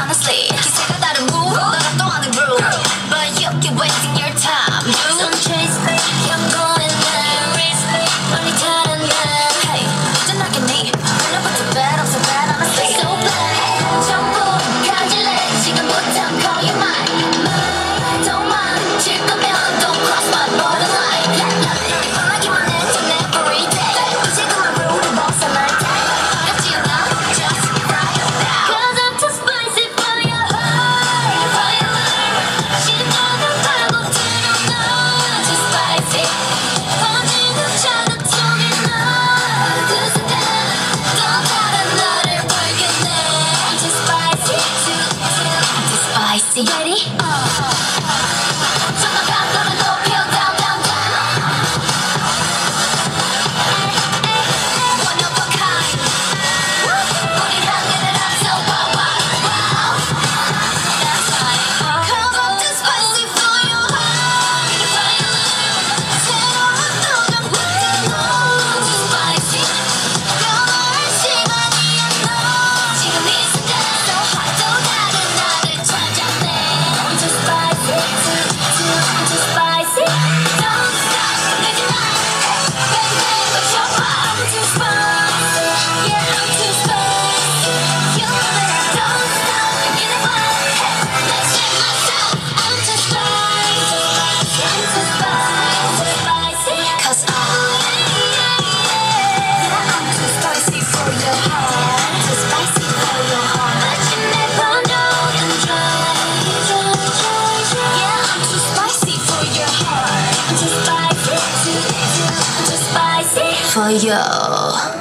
honestly. sexy, ready? 诶呀